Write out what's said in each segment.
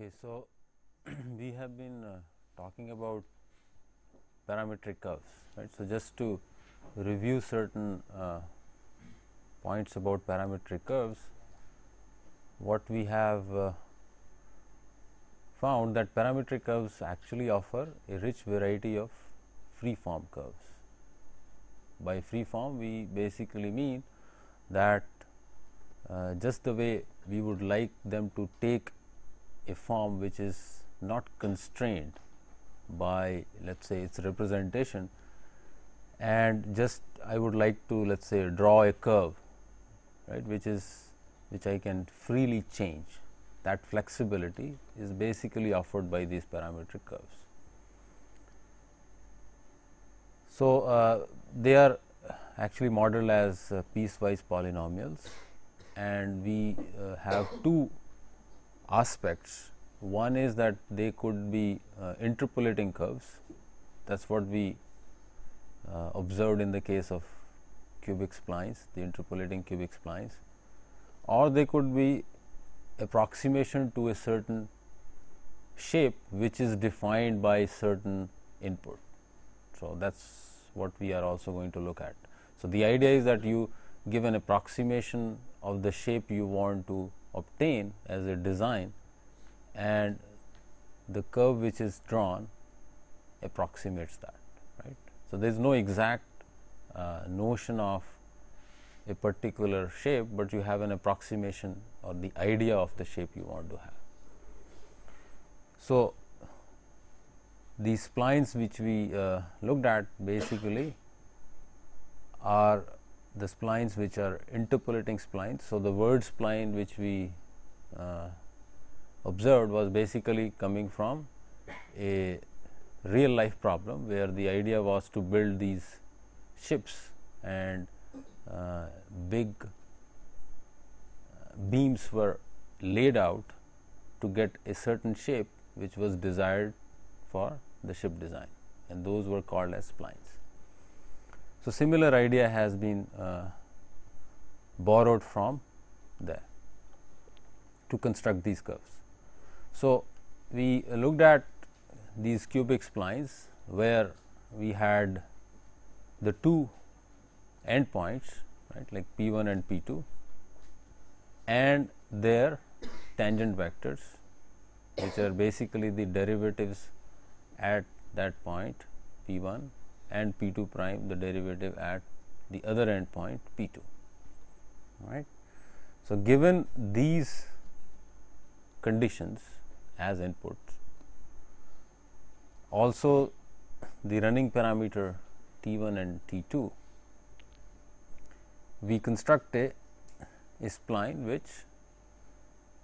Okay, so we have been uh, talking about parametric curves, right. So, just to review certain uh, points about parametric curves, what we have uh, found that parametric curves actually offer a rich variety of free form curves. By free form, we basically mean that uh, just the way we would like them to take a form which is not constrained by let us say its representation and just I would like to let us say draw a curve right which is which I can freely change that flexibility is basically offered by these parametric curves. So, uh, they are actually modeled as uh, piecewise polynomials and we uh, have two aspects. One is that they could be uh, interpolating curves that is what we uh, observed in the case of cubic splines the interpolating cubic splines or they could be approximation to a certain shape which is defined by certain input. So, that is what we are also going to look at. So, the idea is that you give an approximation of the shape you want to obtain as a design and the curve which is drawn approximates that right. So, there is no exact uh, notion of a particular shape, but you have an approximation or the idea of the shape you want to have. So, these splines which we uh, looked at basically are the splines which are interpolating splines. So, the word spline which we uh, observed was basically coming from a real life problem, where the idea was to build these ships and big uh, beams were laid out to get a certain shape which was desired for the ship design and those were called as splines. So, similar idea has been uh, borrowed from there to construct these curves. So, we looked at these cubic splines where we had the two endpoints right like p 1 and p 2 and their tangent vectors which are basically the derivatives at that point p 1 and p 2 prime the derivative at the other endpoint p 2 right. So, given these conditions as inputs also the running parameter t 1 and t 2 we construct a, a spline which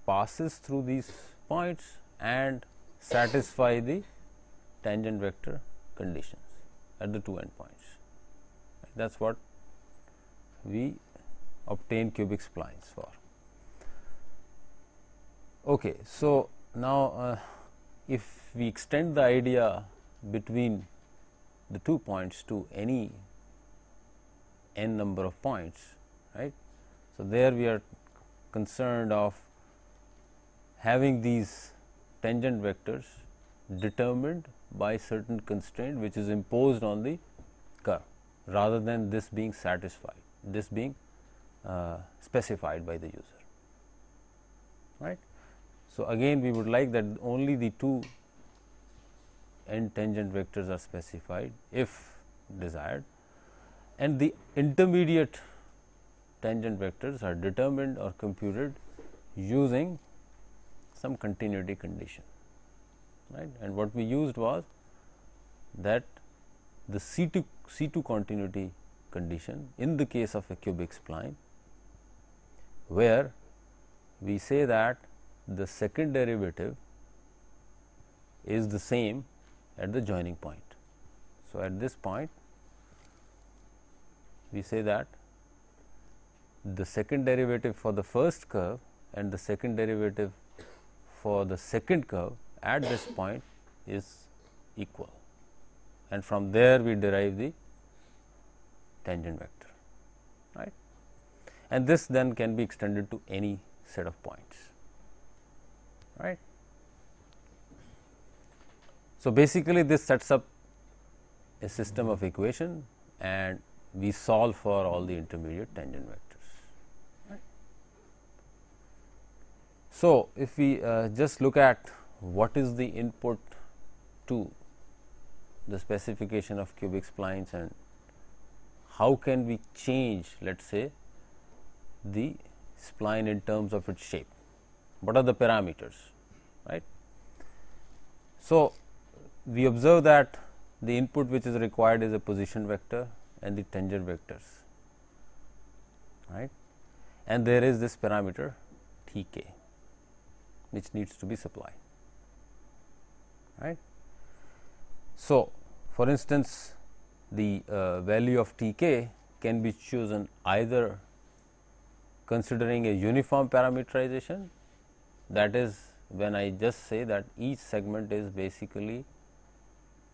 passes through these points and satisfy the tangent vector conditions at the two endpoints. That is what we obtain cubic splines for. Okay, so now uh, if we extend the idea between the two points to any n number of points, right. So, there we are concerned of having these tangent vectors determined by certain constraint which is imposed on the curve rather than this being satisfied, this being uh, specified by the user. Right. So, again we would like that only the two n tangent vectors are specified if desired and the intermediate tangent vectors are determined or computed using some continuity condition right and what we used was that the C2 C2 continuity condition in the case of a cubic spline where we say that the second derivative is the same at the joining point. So, at this point we say that the second derivative for the first curve and the second derivative for the second curve at this point is equal and from there we derive the tangent vector right and this then can be extended to any set of points right. So, basically this sets up a system of equation and we solve for all the intermediate tangent vectors. So, if we uh, just look at what is the input to the specification of cubic splines and how can we change let us say the spline in terms of its shape, what are the parameters right. So, we observe that the input which is required is a position vector and the tangent vectors right and there is this parameter T k which needs to be supplied right. So, for instance, the uh, value of T k can be chosen either considering a uniform parameterization that is when I just say that each segment is basically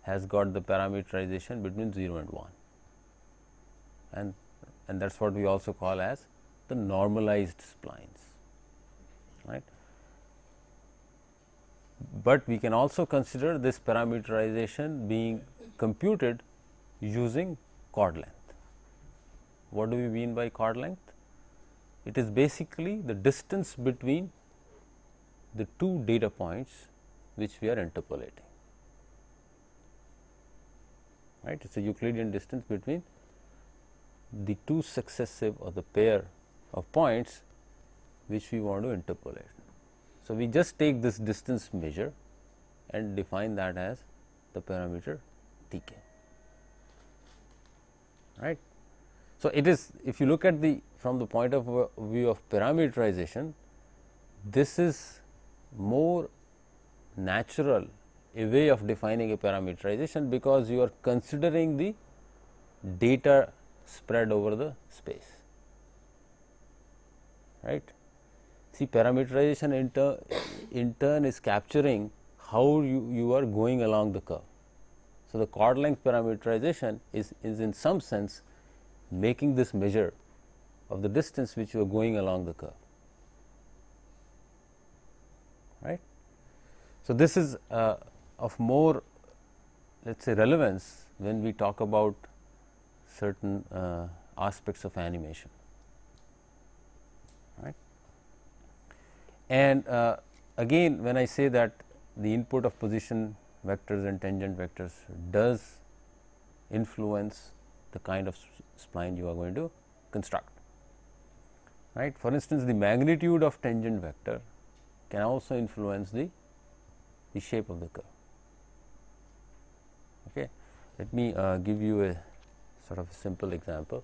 has got the parameterization between 0 and 1 and and that is what we also call as the normalized splines right. But we can also consider this parameterization being computed using chord length. What do we mean by chord length? It is basically the distance between the two data points which we are interpolating right it is a Euclidean distance between the two successive or the pair of points which we want to interpolate. So, we just take this distance measure and define that as the parameter t k right. So, it is if you look at the from the point of view of parameterization this is more natural a way of defining a parameterization because you are considering the data spread over the space right. See parameterization in, ter in turn is capturing how you, you are going along the curve. So, the chord length parameterization is, is in some sense making this measure of the distance which you are going along the curve right. So, this is uh, of more let us say relevance when we talk about certain uh, aspects of animation right. And uh, again when I say that the input of position vectors and tangent vectors does influence the kind of spline you are going to construct right. For instance, the magnitude of tangent vector can also influence the, the shape of the curve. Okay. Let me uh, give you a sort of a simple example.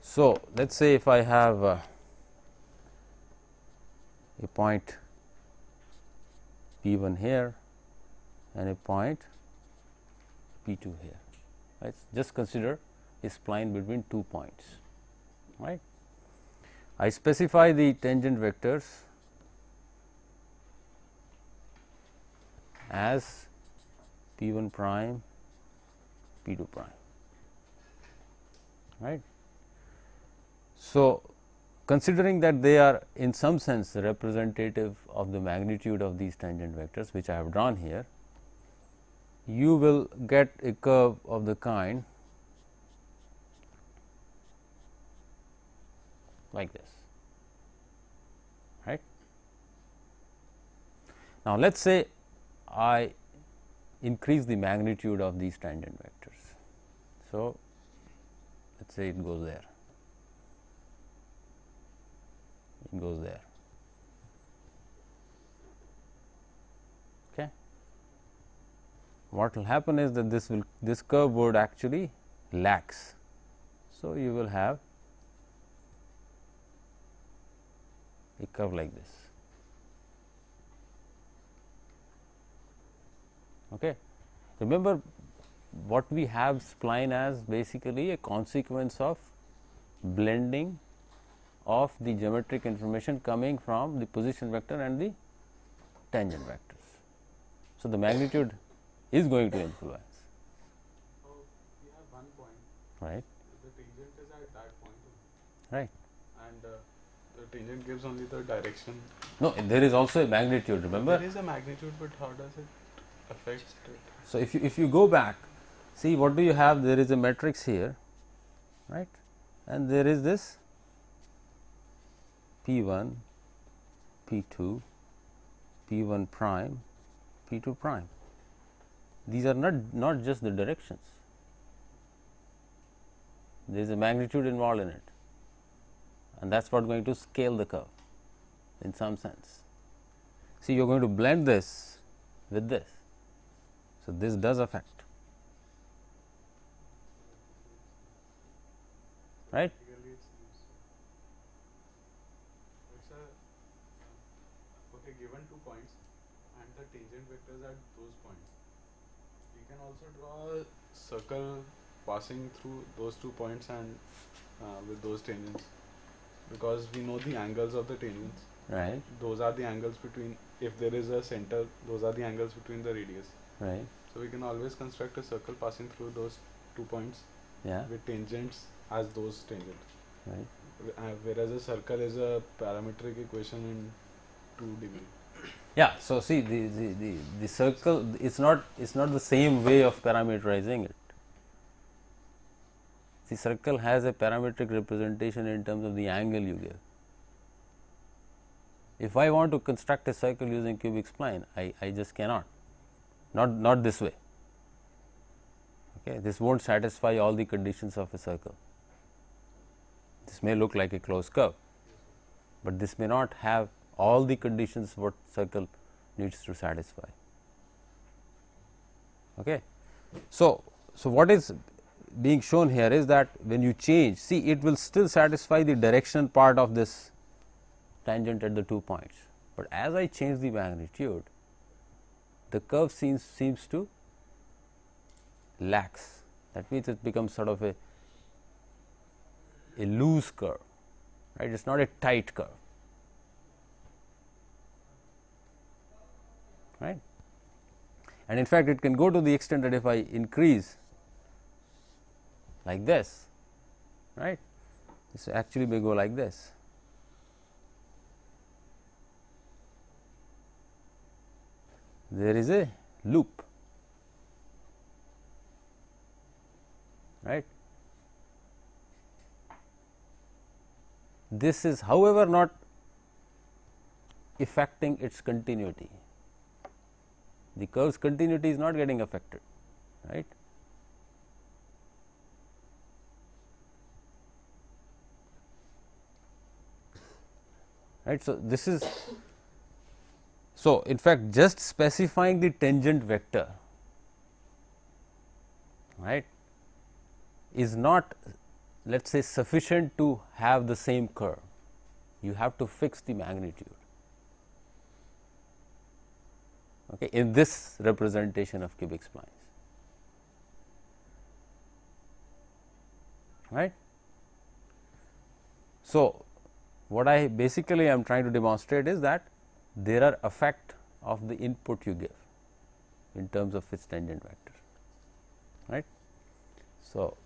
So, let us say if I have uh, a point P 1 here and a point P 2 here, right. Just consider a spline between two points, right. I specify the tangent vectors as P 1 prime, P 2 prime, right. So, considering that they are in some sense representative of the magnitude of these tangent vectors which I have drawn here, you will get a curve of the kind like this right. Now, let us say I increase the magnitude of these tangent vectors. So, let us say it goes there, it goes there. Okay. What will happen is that this will this curve would actually lax. So, you will have a curve like this. Okay. Remember what we have spline as basically a consequence of blending of the geometric information coming from the position vector and the tangent vectors. So, the magnitude is going to influence. So we have one point. Right. The tangent is at that point. Right. And uh, the tangent gives only the direction. No, there is also a magnitude. Remember. There is a magnitude, but how does it it? So, if you if you go back, see what do you have? There is a matrix here, right, and there is this P 1, P 2, P 1 prime, P 2 prime. These are not not just the directions. There is a magnitude involved in it, and that is what going to scale the curve in some sense. See, you are going to blend this with this. So, this does affect right. Practically it seems so. It's a okay given two points and the tangent vectors at those points. We can also draw a circle passing through those two points and uh, with those tangents because we know the angles of the tangents. right Those are the angles between if there is a center. Those are the angles between the radius. Right. So we can always construct a circle passing through those two points yeah. with tangents as those tangents. right. Uh, whereas a circle is a parametric equation in 2D. yeah so see the, the the the circle it's not it's not the same way of parameterizing it. The circle has a parametric representation in terms of the angle you give. If i want to construct a circle using cubic spline i i just cannot not not this way okay this won't satisfy all the conditions of a circle this may look like a closed curve but this may not have all the conditions what circle needs to satisfy. Okay. So, so what is being shown here is that when you change see it will still satisfy the direction part of this tangent at the two points, but as I change the magnitude the curve seems seems to lax that means it becomes sort of a a loose curve right it is not a tight curve right. And in fact, it can go to the extent that if I increase like this, right, this actually may go like this. There is a loop, right. This is however not affecting its continuity. The curve's continuity is not getting affected right? Right so this is so in fact just specifying the tangent vector right is not let us say sufficient to have the same curve you have to fix the magnitude okay, in this representation of cubic splines. Right. So, what I basically am trying to demonstrate is that there are effect of the input you give in terms of its tangent vector. Right. So,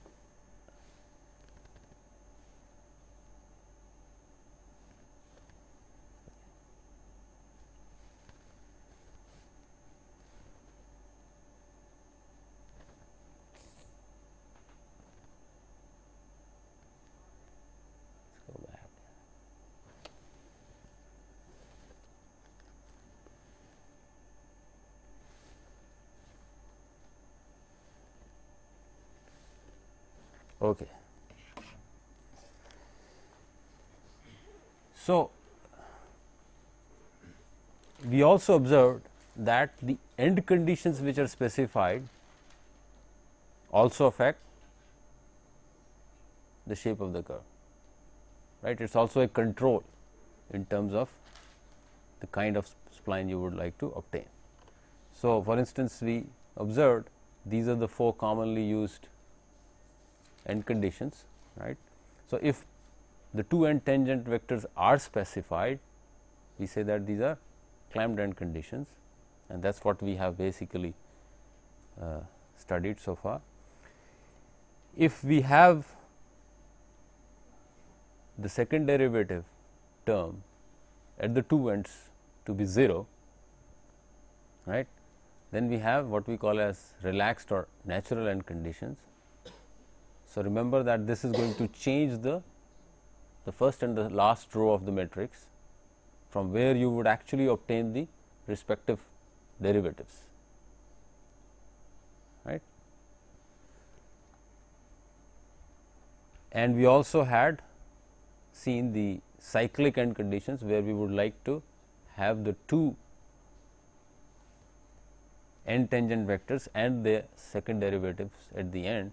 let's go back. Okay. So, we also observed that the end conditions which are specified also affect the shape of the curve right it is also a control in terms of the kind of spline you would like to obtain. So, for instance, we observed these are the four commonly used end conditions right. So, if the two end tangent vectors are specified we say that these are clamped end conditions. and that is what we have basically uh, studied so far. If we have the second derivative term at the two ends to be 0, right, then we have what we call as relaxed or natural end conditions. So, remember that this is going to change the, the first and the last row of the matrix from where you would actually obtain the respective derivatives. Right. And we also had seen the cyclic end conditions where we would like to have the two end tangent vectors and their second derivatives at the end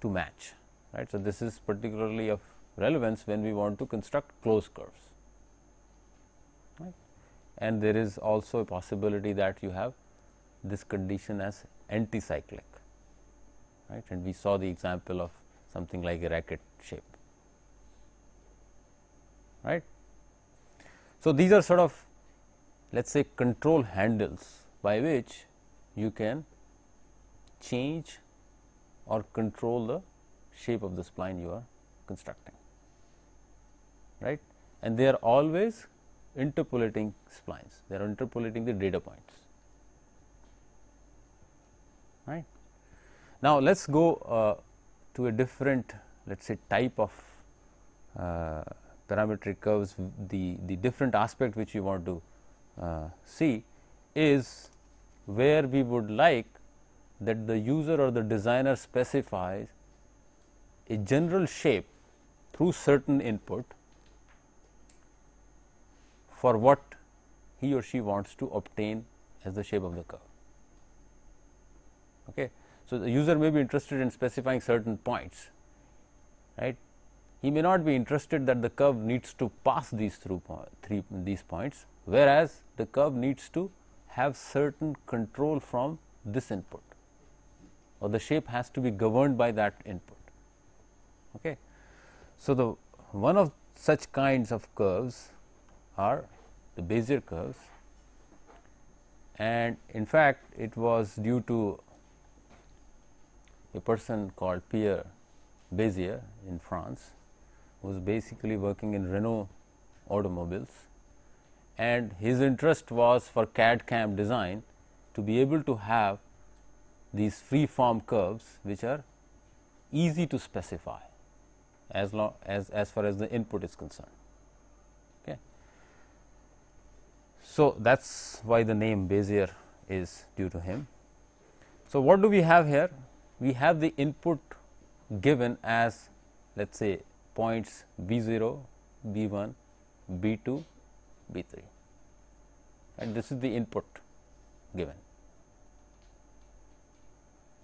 to match right. So, this is particularly of relevance when we want to construct closed curves. And there is also a possibility that you have this condition as anticyclic right and we saw the example of something like a racket shape right. So, these are sort of let us say control handles by which you can change or control the shape of the spline you are constructing right and they are always interpolating splines. They are interpolating the data points. Right? Now let's go uh, to a different let us say type of uh, parametric curves. The the different aspect which you want to uh, see is where we would like that the user or the designer specifies a general shape through certain input for what he or she wants to obtain as the shape of the curve. Okay. So, the user may be interested in specifying certain points, right. He may not be interested that the curve needs to pass these through three these points, whereas the curve needs to have certain control from this input or the shape has to be governed by that input. Okay. So, the one of such kinds of curves are the Bezier curves and in fact, it was due to a person called Pierre Bezier in France, who was basically working in Renault automobiles and his interest was for CAD CAM design to be able to have these free form curves which are easy to specify as long as as far as the input is concerned. Okay. So, that is why the name Bezier is due to him. So, what do we have here? We have the input given as let us say points B 0, B 1, B 2, B 3 and this is the input given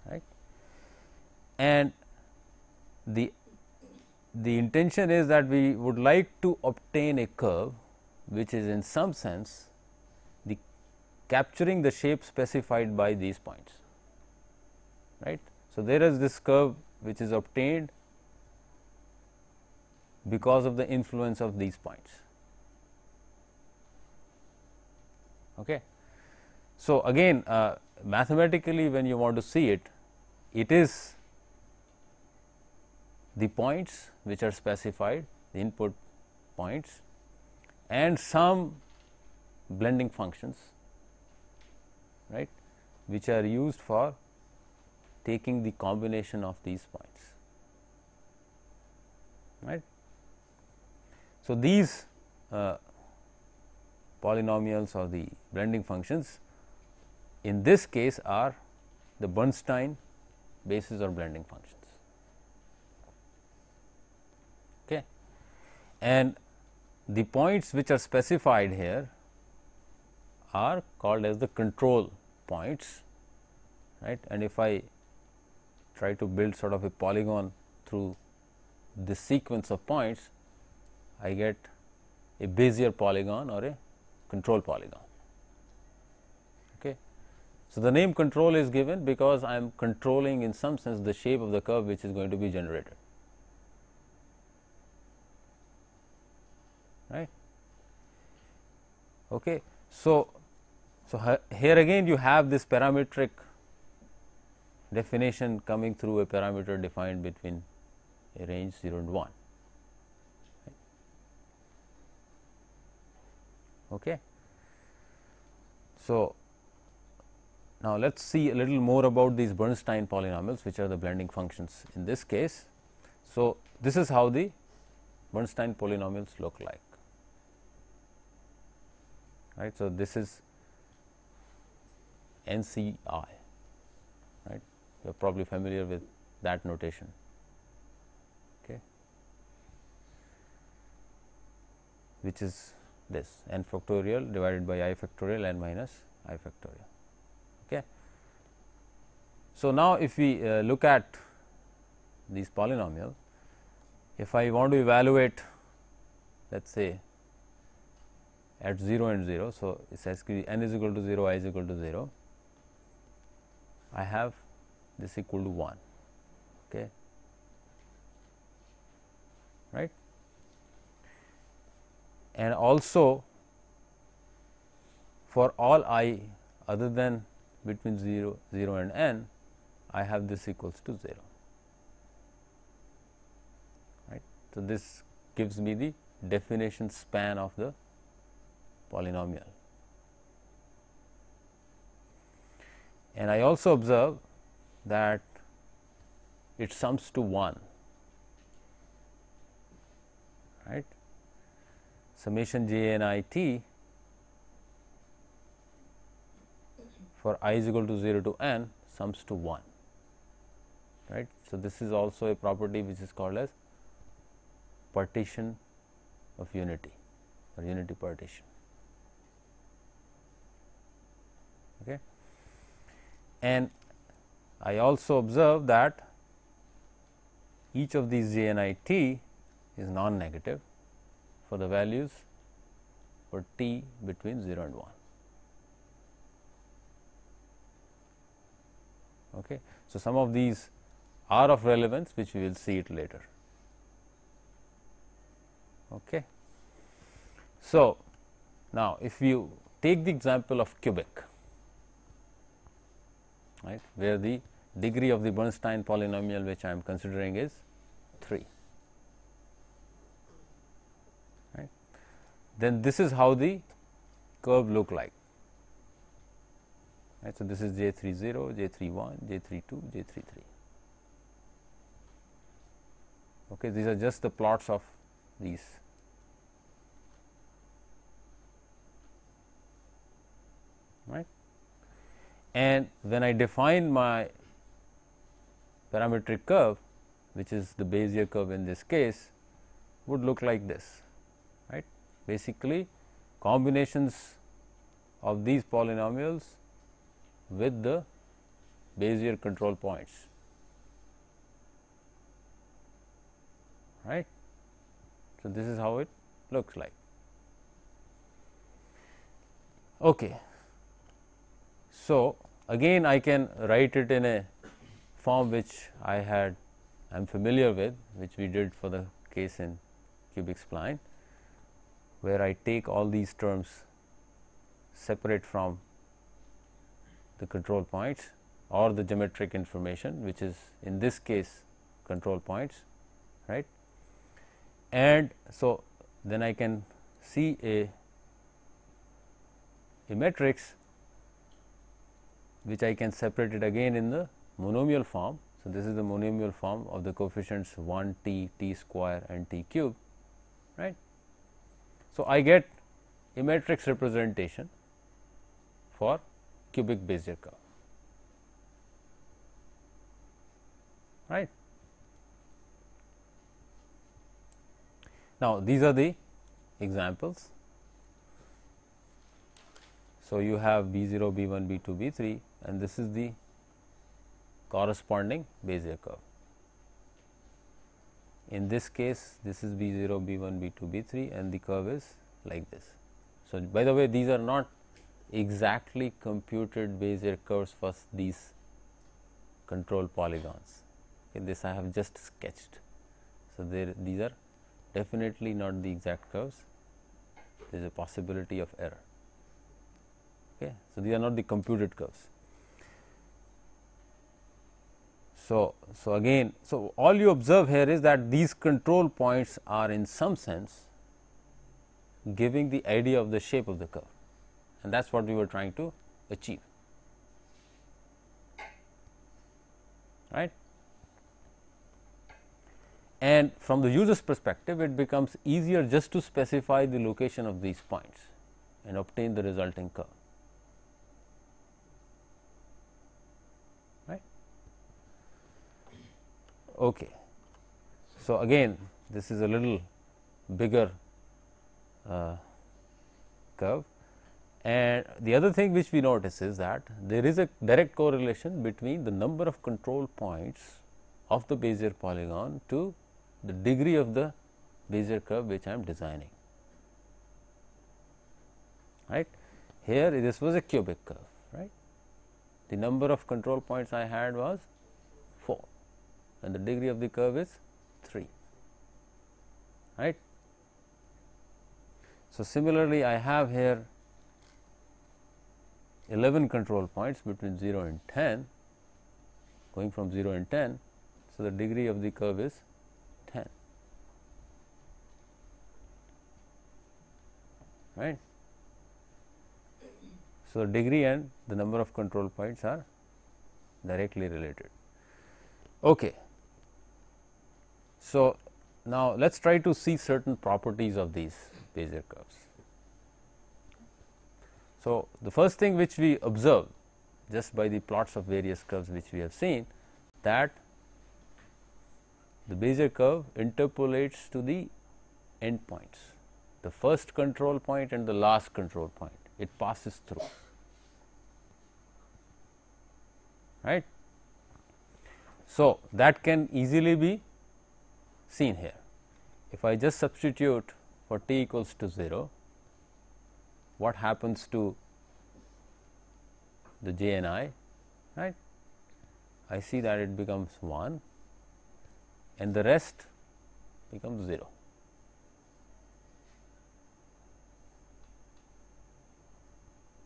right and the the intention is that we would like to obtain a curve which is in some sense capturing the shape specified by these points right. So, there is this curve which is obtained because of the influence of these points. Okay. So, again uh, mathematically when you want to see it, it is the points which are specified the input points and some blending functions right which are used for taking the combination of these points right. So, these uh, polynomials or the blending functions in this case are the Bernstein basis or blending functions. Okay. And the points which are specified here are called as the control points right and if I try to build sort of a polygon through this sequence of points I get a Bezier polygon or a control polygon. Okay. So, the name control is given because I am controlling in some sense the shape of the curve which is going to be generated. Right. Okay. So, So, here again you have this parametric definition coming through a parameter defined between a range 0 and 1. Okay. So, now let us see a little more about these Bernstein polynomials which are the blending functions in this case. So, this is how the Bernstein polynomials look like right. So, this is NCI right you are probably familiar with that notation. Okay. which is this n factorial divided by i factorial n minus i factorial. Okay. So, now if we uh, look at these polynomials, if I want to evaluate let us say at 0 and 0. So, it says n is equal to 0, i is equal to 0, I have this equal to 1. Okay. right? And also for all i other than between 0, 0 and n, I have this equals to 0. Right. So, this gives me the definition span of the polynomial. And I also observe that it sums to 1 right summation j n i t for i is equal to 0 to n sums to 1 right. So, this is also a property which is called as partition of unity or unity partition. And I also observe that each of these j n i t is non negative for the values for t between 0 and 1. Okay. So, some of these are of relevance which we will see it later. Okay. So, now if you take the example of cubic right, where the degree of the Bernstein polynomial which I am considering is 3. Right. Then this is how the curve look like. Right. So, this is J 3 0, J 3 1, J 3 2, J 3 3. Okay, these are just the plots of these. Right and when I define my parametric curve which is the Bezier curve in this case would look like this right. Basically combinations of these polynomials with the Bezier control points right. So, this is how it looks like. Okay. So, again I can write it in a form which I had I am familiar with which we did for the case in cubic spline where I take all these terms separate from the control points or the geometric information which is in this case control points right? And so then I can see a a matrix which I can separate it again in the monomial form. So, this is the monomial form of the coefficients 1 t, t square and t cube right. So, I get a matrix representation for cubic Bezier curve right. Now, these are the examples. So, you have B 0, B 1, B 2, B 3 and this is the corresponding Bezier curve. In this case, this is B 0, B 1, B 2, B 3 and the curve is like this. So, by the way these are not exactly computed Bezier curves for these control polygons. Okay, this I have just sketched. So, there these are definitely not the exact curves, there is a possibility of error. Okay. So, these are not the computed curves. So, so again, so all you observe here is that these control points are in some sense giving the idea of the shape of the curve and that is what we were trying to achieve. Right. And from the user's perspective, it becomes easier just to specify the location of these points and obtain the resulting curve. Okay. So, again this is a little bigger uh, curve and the other thing which we notice is that there is a direct correlation between the number of control points of the Bezier polygon to the degree of the Bezier curve which I am designing. Right. Here this was a cubic curve, right. The number of control points I had was 4 and the degree of the curve is 3, right. So, similarly, I have here 11 control points between 0 and 10 going from 0 and 10. So, the degree of the curve is 10 right. So, the degree and the number of control points are directly related. Okay. So, now let us try to see certain properties of these Bezier curves. So, the first thing which we observe just by the plots of various curves which we have seen that the Bezier curve interpolates to the end points, the first control point and the last control point, it passes through. right. So, that can easily be seen here. If I just substitute for t equals to 0, what happens to the j and i right? I see that it becomes 1 and the rest becomes 0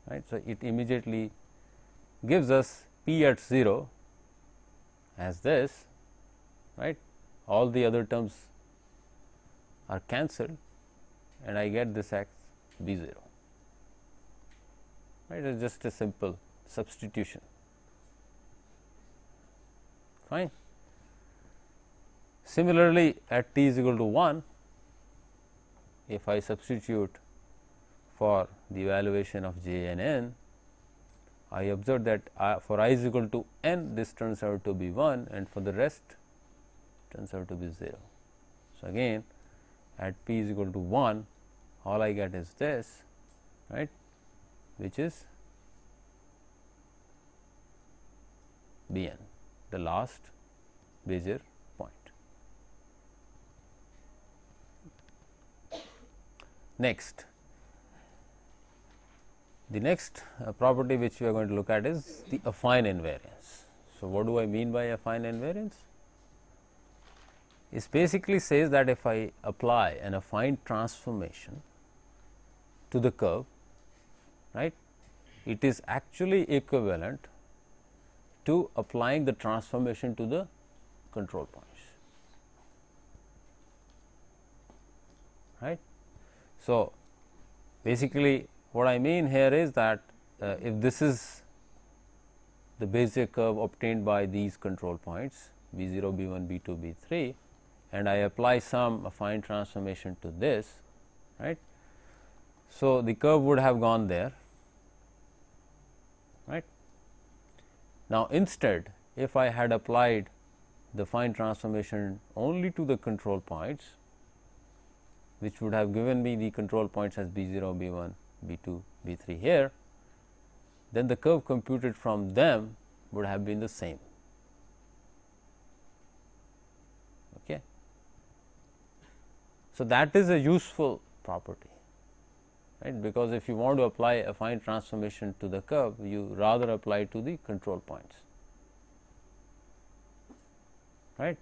right? So it immediately gives us p at 0 as this right all the other terms are cancelled and I get this x b 0 right? It is just a simple substitution. Fine. Similarly, at t is equal to 1 if I substitute for the evaluation of j and n I observe that uh, for i is equal to n this turns out to be 1 and for the rest turns out to be 0. So, again at p is equal to 1 all I get is this right which is B n the last Bezier point. Next, the next uh, property which we are going to look at is the affine invariance. So, what do I mean by affine invariance? It basically says that if I apply an affine transformation to the curve, right, it is actually equivalent to applying the transformation to the control points. Right. So, basically what I mean here is that uh, if this is the Bezier curve obtained by these control points B 0, B 1, B 2, B 3 and I apply some affine transformation to this right. So, the curve would have gone there right. Now, instead if I had applied the affine transformation only to the control points which would have given me the control points as B 0, B 1, B 2, B 3 here, then the curve computed from them would have been the same. Okay. So, that is a useful property right? Because if you want to apply affine transformation to the curve you rather apply to the control points right?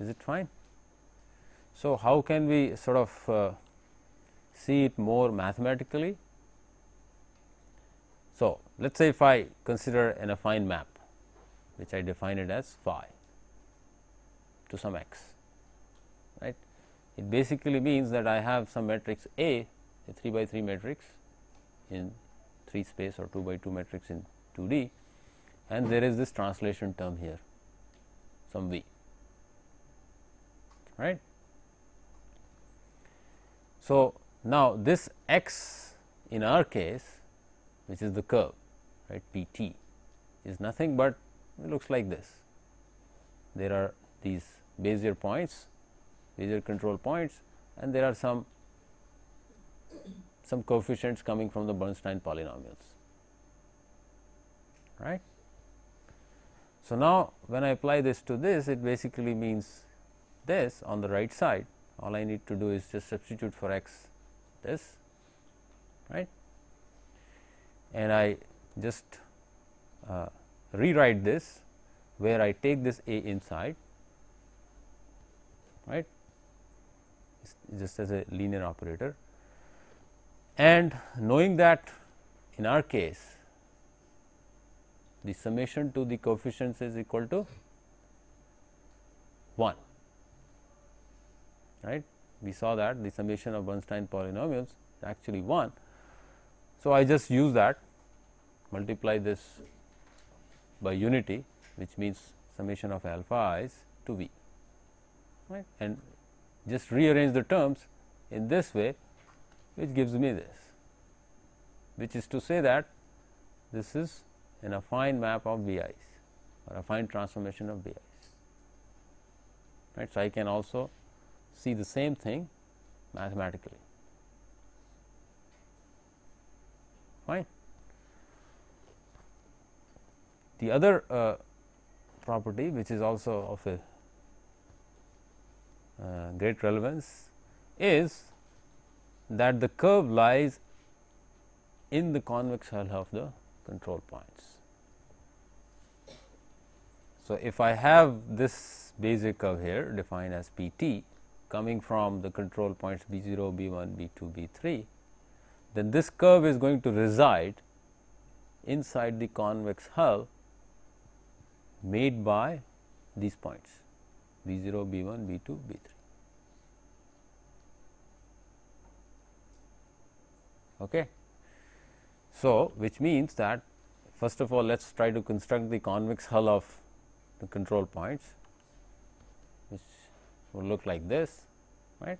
Is it fine? So how can we sort of uh, see it more mathematically. So, let us say if I consider an affine map which I define it as phi to some x right. It basically means that I have some matrix A a 3 by 3 matrix in 3 space or 2 by 2 matrix in 2D and there is this translation term here some v right. So, now this x in our case which is the curve right p t is nothing but it looks like this. There are these Bezier points, Bezier control points and there are some some coefficients coming from the Bernstein polynomials. Right. So, now when I apply this to this it basically means this on the right side. All I need to do is just substitute for x this right? And I just uh, rewrite this where I take this a inside right? Just as a linear operator. And knowing that in our case the summation to the coefficients is equal to 1 right? We saw that the summation of Bernstein polynomials is actually 1 so, I just use that multiply this by unity which means summation of alpha is to v right and just rearrange the terms in this way which gives me this which is to say that this is an affine map of VIs or affine transformation of VIs right. So, I can also see the same thing mathematically. fine. The other uh, property which is also of a uh, great relevance is that the curve lies in the convex hull of the control points. So, if I have this basic curve here defined as P t coming from the control points B 0, B 1, B 2, B 3 then this curve is going to reside inside the convex hull made by these points B 0, B 1, B 2, B 3. Okay. So, which means that first of all let us try to construct the convex hull of the control points which will look like this right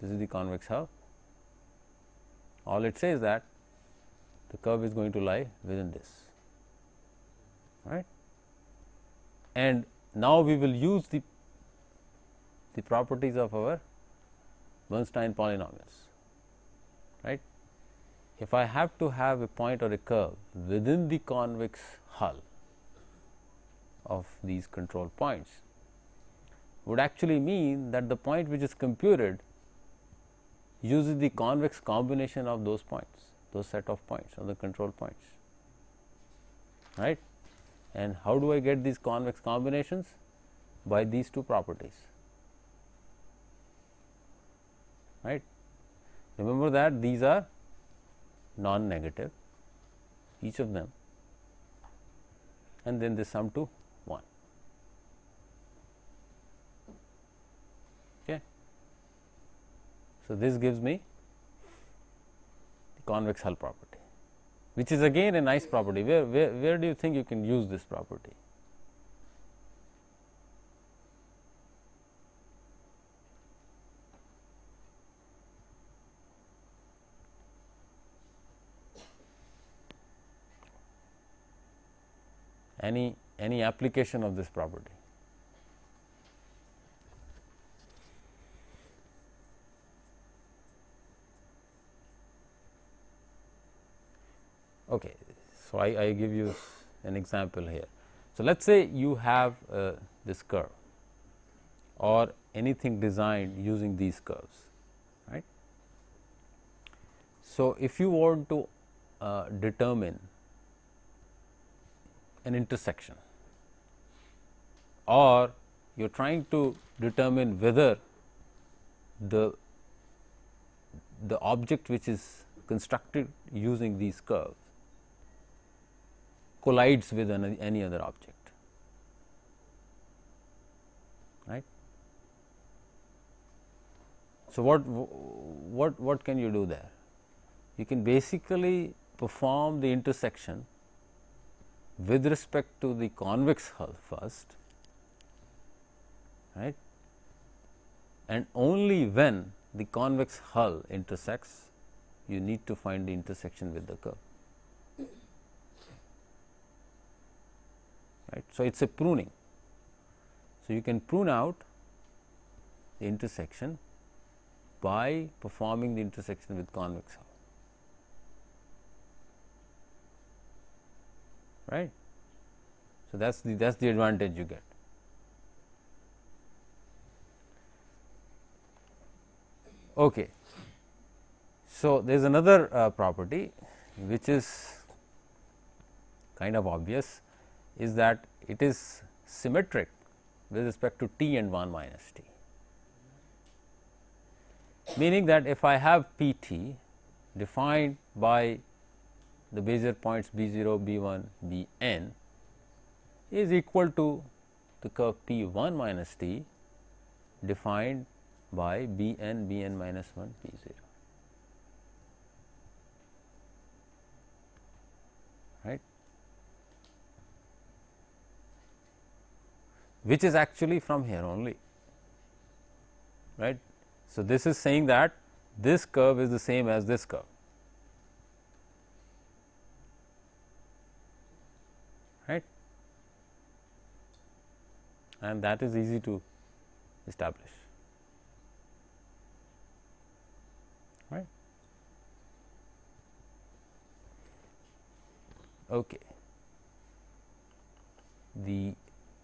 this is the convex hull all it says that the curve is going to lie within this right and now we will use the the properties of our Bernstein polynomials right if I have to have a point or a curve within the convex hull of these control points would actually mean that the point which is computed uses the convex combination of those points, those set of points or the control points, right. And how do I get these convex combinations? By these two properties, right. Remember that these are non-negative, each of them and then they sum to 1. Okay. So, this gives me the convex hull property, which is again a nice property. Where, where, where do you think you can use this property? Any, any application of this property? Okay. So, I, I give you an example here. So, let us say you have uh, this curve or anything designed using these curves right. So, if you want to uh, determine an intersection or you are trying to determine whether the the object which is constructed using these curves collides with any other object right? So what what what can you do there? You can basically perform the intersection with respect to the convex hull first right and only when the convex hull intersects you need to find the intersection with the curve. Right. So, it is a pruning. So, you can prune out the intersection by performing the intersection with convex hull. Right. So, that is the that is the advantage you get. Okay. So, there is another uh, property which is kind of obvious is that it is symmetric with respect to t and 1 minus t. Meaning that if I have p t defined by the Bezier points b 0, b 1, b n is equal to the curve p 1 minus t defined by b n b n minus 1 p 0. right which is actually from here only right. So, this is saying that this curve is the same as this curve right and that is easy to establish. right. Okay. The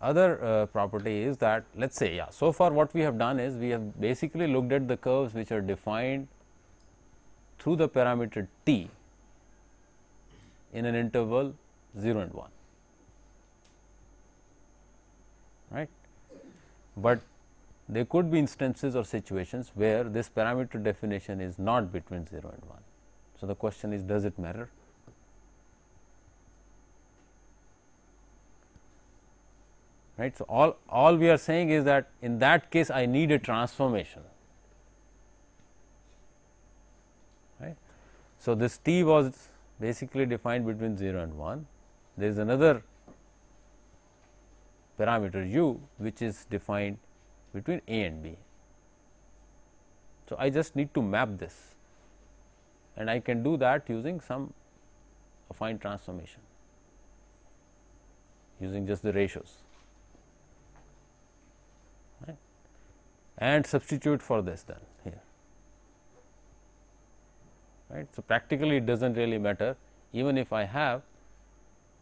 other uh, property is that let us say yeah. So, far what we have done is we have basically looked at the curves which are defined through the parameter t in an interval 0 and 1 right. But there could be instances or situations where this parameter definition is not between 0 and 1. So, the question is does it matter? Right. So, all, all we are saying is that in that case I need a transformation. Right. So, this t was basically defined between 0 and 1. There is another parameter u which is defined between A and B. So, I just need to map this and I can do that using some affine transformation using just the ratios right, and substitute for this then here. Right. So, practically it does not really matter even if I have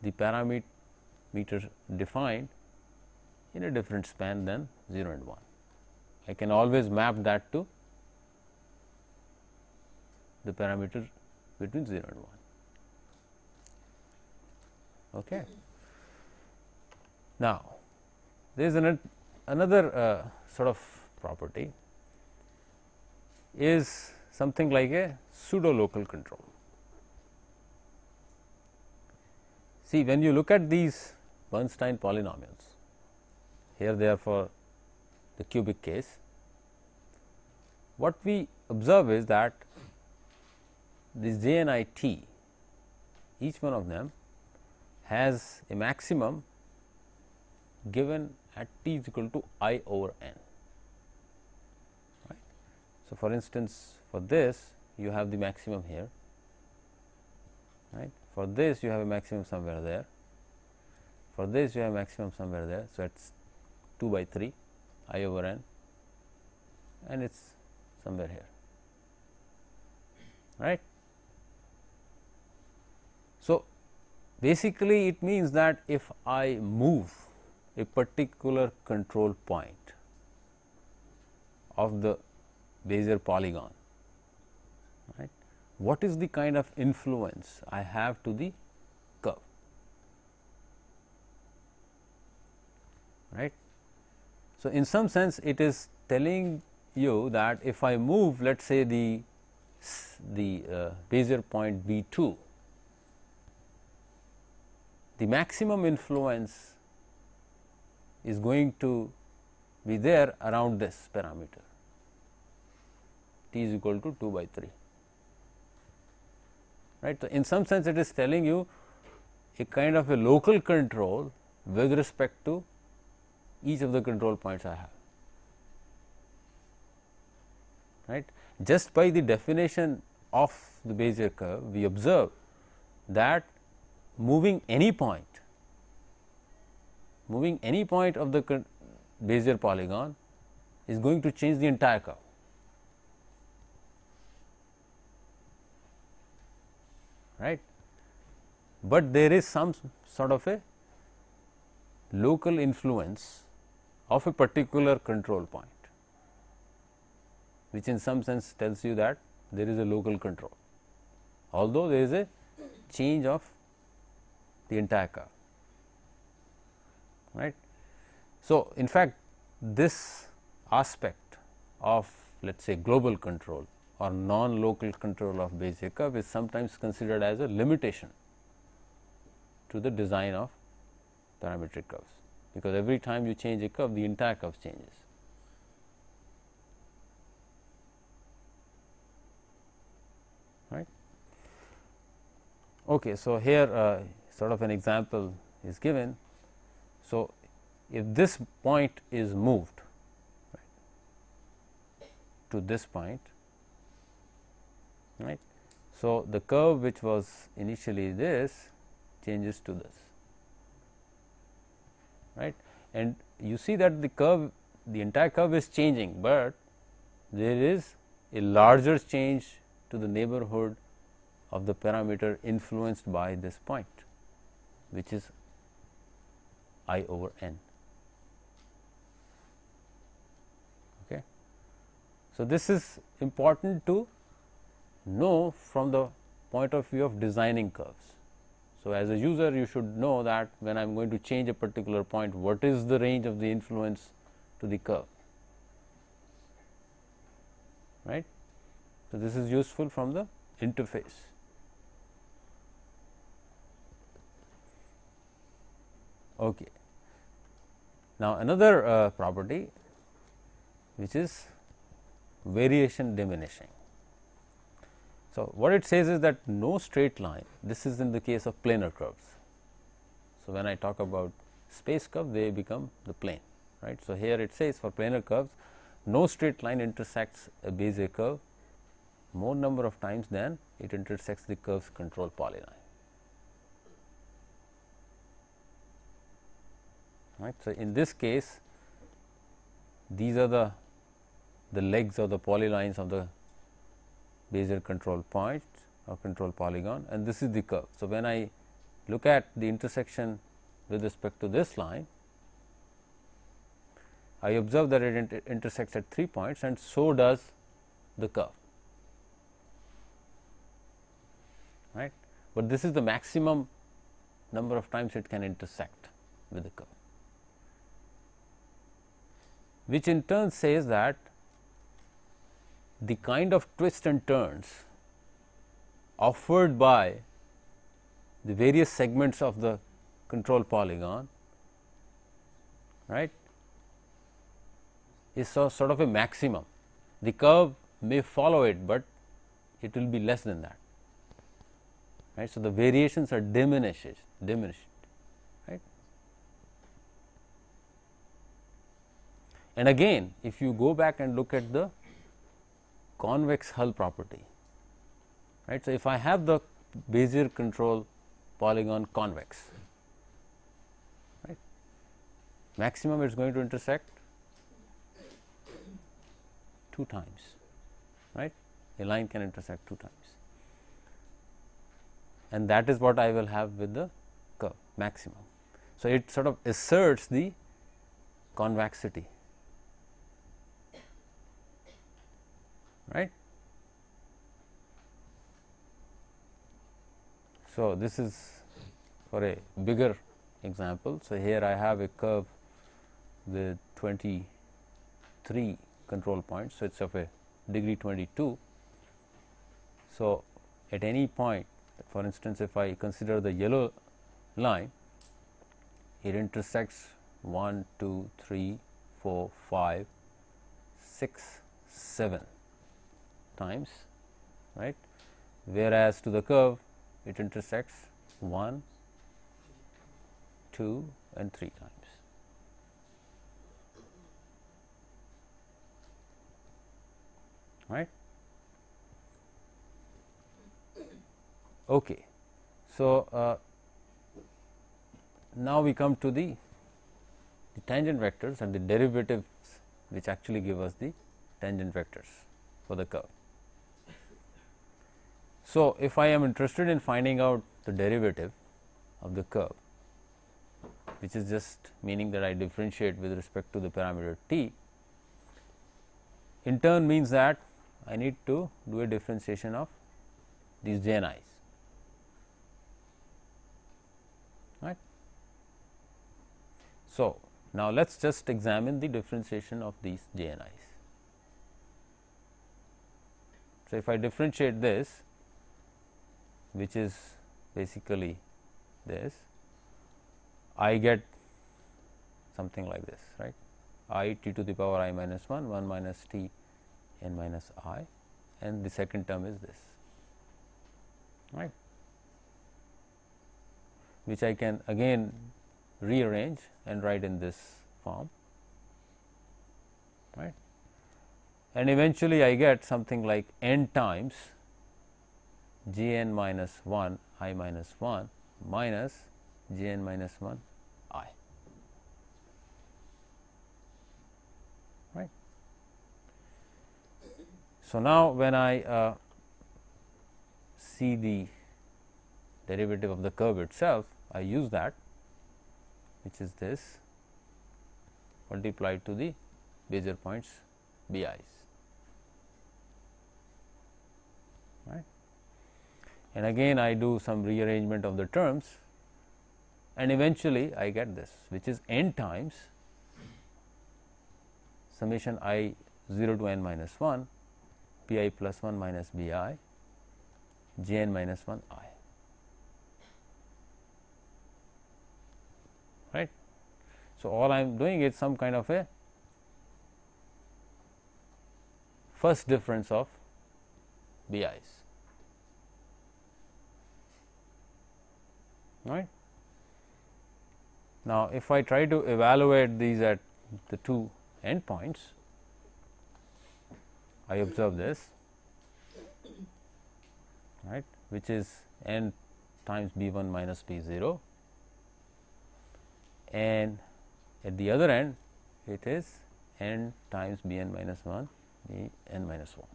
the parameter defined in a different span than 0 and 1. I can always map that to the parameter between 0 and 1. Okay. Now, there is an, another uh, sort of property is something like a pseudo local control. See, when you look at these Bernstein polynomials, here for the cubic case. What we observe is that this j and i t, each one of them has a maximum given at t is equal to i over n. Right. So, for instance, for this you have the maximum here, right. For this you have a maximum somewhere there, for this you have maximum somewhere there. So, it is 2 by 3 i over n and it is somewhere here right. So, basically it means that if I move a particular control point of the Bezier polygon, right, what is the kind of influence I have to the curve, right. So, in some sense it is telling you that if I move let us say the the uh, Bezier point B 2, the maximum influence is going to be there around this parameter t is equal to 2 by 3 right. So, in some sense it is telling you a kind of a local control with respect to each of the control points I have right. Just by the definition of the Bezier curve we observe that moving any point moving any point of the Bezier polygon is going to change the entire curve. right. But there is some sort of a local influence of a particular control point, which in some sense tells you that there is a local control, although there is a change of the entire curve. Right. So, in fact, this aspect of let us say global control or non-local control of Bezier curve is sometimes considered as a limitation to the design of parametric curves, because every time you change a curve the entire curve changes. Right. Okay, so, here uh, sort of an example is given. So, if this point is moved right, to this point right. So, the curve which was initially this changes to this right and you see that the curve the entire curve is changing, but there is a larger change to the neighborhood of the parameter influenced by this point which is i over n. Okay. So, this is important to know from the point of view of designing curves. So, as a user you should know that when I am going to change a particular point what is the range of the influence to the curve right. So, this is useful from the interface. Okay. Now, another uh, property which is variation diminishing. So, what it says is that no straight line this is in the case of planar curves. So, when I talk about space curve they become the plane right. So, here it says for planar curves no straight line intersects a Bezier curve more number of times than it intersects the curve's control polyline. Right. So, in this case these are the the legs of the polylines of the Bezier control point or control polygon and this is the curve. So, when I look at the intersection with respect to this line, I observe that it inter intersects at 3 points and so does the curve. right. But this is the maximum number of times it can intersect with the curve, which in turn says that the kind of twists and turns offered by the various segments of the control polygon right is so sort of a maximum. The curve may follow it, but it will be less than that right. So, the variations are diminished diminished right. And again if you go back and look at the convex hull property right. So, if I have the Bezier control polygon convex right maximum it is going to intersect two times right a line can intersect two times and that is what I will have with the curve maximum. So, it sort of asserts the convexity right. So, this is for a bigger example. So, here I have a curve with 23 control points. So, it is of a degree 22 So, at any point for instance, if I consider the yellow line it intersects 1, 2, 3, 4, 5, 6, 7 times right whereas to the curve it intersects 1, 2 and 3 times. right. Okay. So, uh, now we come to the, the tangent vectors and the derivatives which actually give us the tangent vectors for the curve. So, if I am interested in finding out the derivative of the curve which is just meaning that I differentiate with respect to the parameter t in turn means that I need to do a differentiation of these j and i's right. So, now let us just examine the differentiation of these j and i's. So, if I differentiate this which is basically this. I get something like this right? I t to the power i minus 1 1 minus t n minus i and the second term is this right? Which I can again rearrange and write in this form right? And eventually I get something like n times g n minus 1 i minus 1 minus g n minus 1 i right. So, now when I uh, see the derivative of the curve itself I use that which is this multiplied to the Bezier points b i's right and again I do some rearrangement of the terms and eventually I get this which is n times summation i 0 to n minus 1 p i plus 1 minus b i j n minus 1 i. right. So, all I am doing is some kind of a first difference of b i's right. Now, if I try to evaluate these at the two endpoints, I observe this right which is n times b 1 minus b 0 and at the other end it is n times b n minus 1 b n minus 1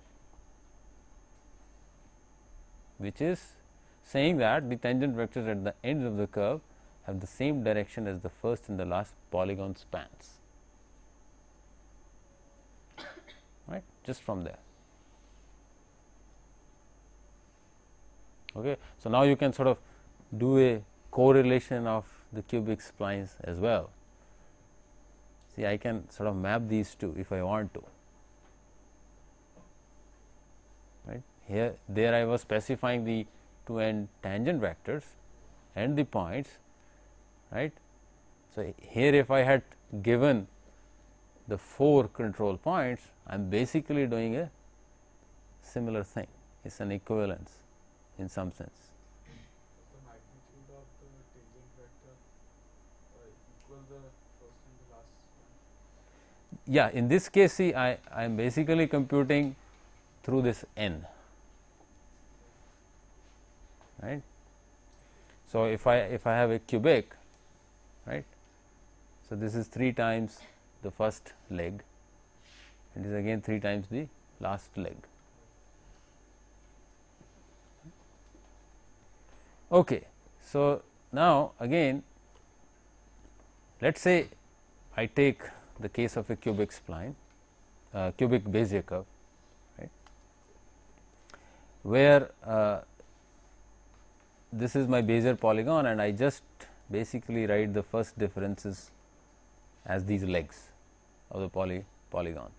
which is saying that the tangent vectors at the ends of the curve have the same direction as the first and the last polygon spans. Right? Just from there. Okay. So, now you can sort of do a correlation of the cubic splines as well. See I can sort of map these two if I want to. Right? Here there I was specifying the two end tangent vectors and the points right. So, here if I had given the 4 control points I am basically doing a similar thing it is an equivalence in some sense. The magnitude of the tangent vector uh, equal the first and the last one. Yeah, in this case see I, I am basically computing through this n right. So, if I if I have a cubic right. So, this is 3 times the first leg it is again 3 times the last leg Okay. So, now again let us say I take the case of a cubic spline uh, cubic Bezier curve right, where uh, this is my Bezier polygon and I just basically write the first differences as these legs of the poly polygon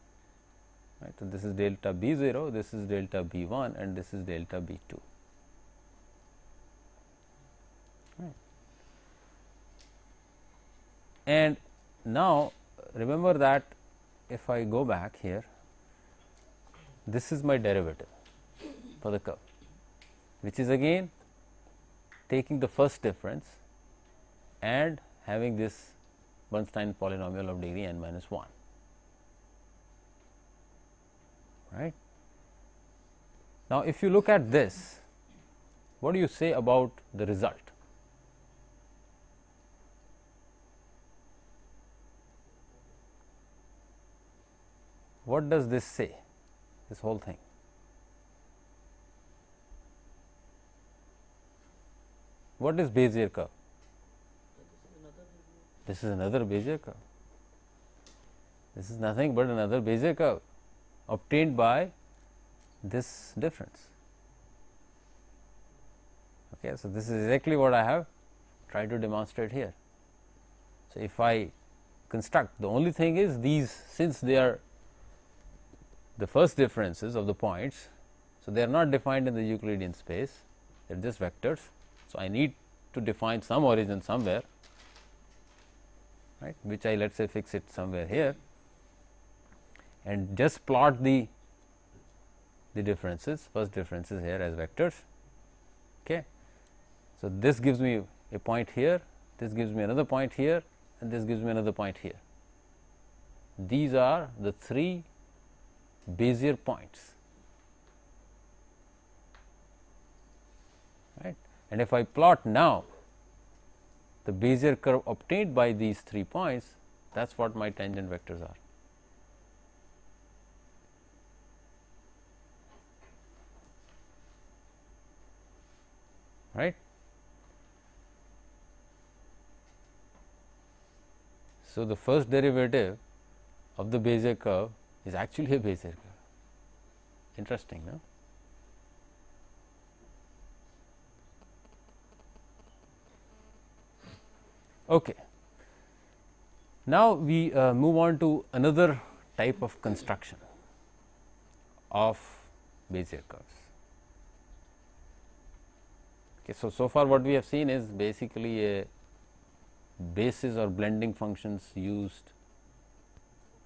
right. So, this is delta B 0, this is delta B 1 and this is delta B 2. Right. And now, remember that if I go back here, this is my derivative for the curve, which is again taking the first difference and having this Bernstein polynomial of degree n minus 1 right. Now, if you look at this, what do you say about the result? What does this say, this whole thing? What is Bezier curve? This is another Bezier curve. This is nothing but another Bezier curve obtained by this difference. Okay, so, this is exactly what I have tried to demonstrate here. So, if I construct the only thing is these since they are the first differences of the points. So, they are not defined in the Euclidean space they are just vectors. So, I need to define some origin somewhere right which I let us say fix it somewhere here and just plot the the differences first differences here as vectors. Okay. So, this gives me a point here, this gives me another point here and this gives me another point here. These are the three Bezier points right and if I plot now the Bezier curve obtained by these three points that is what my tangent vectors are. right. So, the first derivative of the Bezier curve is actually a Bezier curve. Interesting, no? Okay. Now, we uh, move on to another type of construction of Bezier curves. Okay, so, so far what we have seen is basically a basis or blending functions used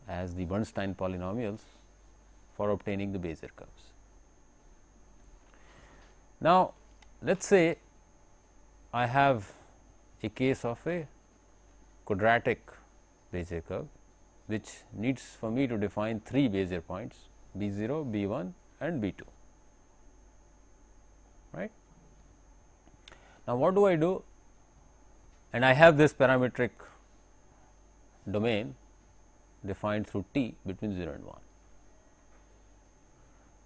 as the Bernstein polynomials for obtaining the Bezier curves. Now, let us say I have a case of a quadratic Bezier curve, which needs for me to define three Bezier points B 0, B 1 and B 2 right. Now, what do I do and I have this parametric domain defined through t between 0 and 1.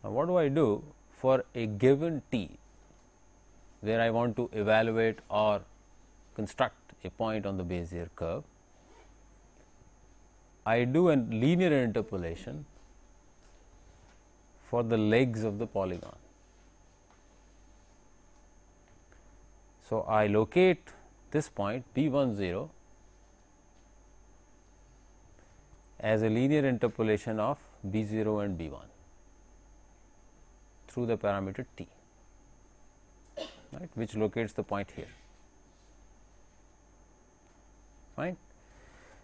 Now, what do I do for a given t where I want to evaluate or construct a point on the Bezier curve? I do a linear interpolation for the legs of the polygon. So, I locate this point B 1 0 as a linear interpolation of B 0 and B 1 through the parameter t right which locates the point here fine.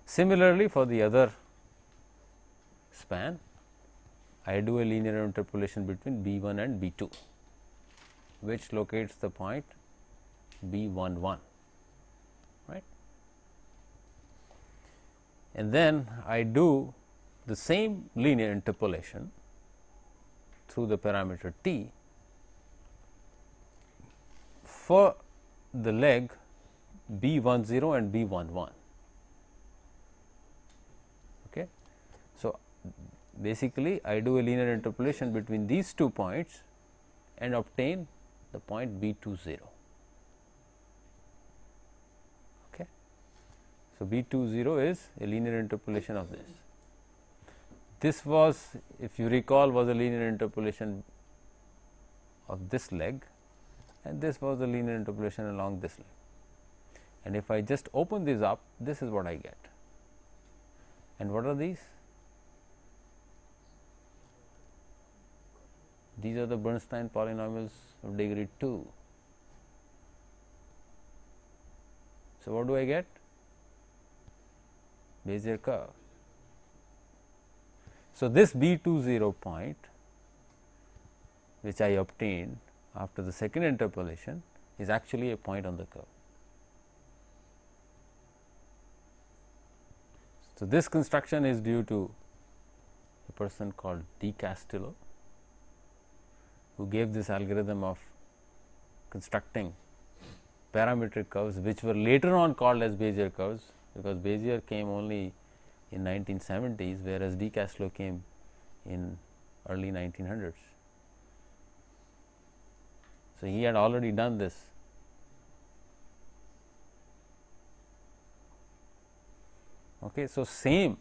Similarly, for the other span I do a linear interpolation between B 1 and B 2 which locates the point B 1 1 and then I do the same linear interpolation through the parameter t for the leg b 1 0 and b 1 1. Okay. So, basically I do a linear interpolation between these two points and obtain the point b 2 0. So, B 2 0 is a linear interpolation of this. This was if you recall was a linear interpolation of this leg and this was a linear interpolation along this leg. And if I just open these up this is what I get. And what are these? These are the Bernstein polynomials of degree 2. So, what do I get? Bezier curve. So, this B 2 0 point which I obtained after the second interpolation is actually a point on the curve. So, this construction is due to a person called De Casteljau who gave this algorithm of constructing parametric curves which were later on called as Bezier curves because Bezier came only in 1970s whereas De Casteljau came in early 1900s. So, he had already done this Okay. So, same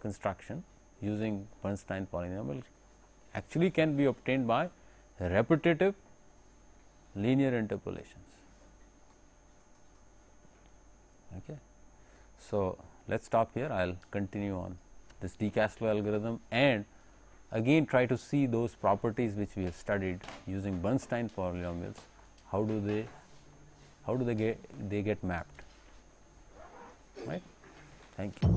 construction using Bernstein polynomial actually can be obtained by repetitive linear interpolations. Okay. So, let us stop here I will continue on this de Casteljau algorithm and again try to see those properties which we have studied using Bernstein polynomials how do they how do they get they get mapped right Thank you.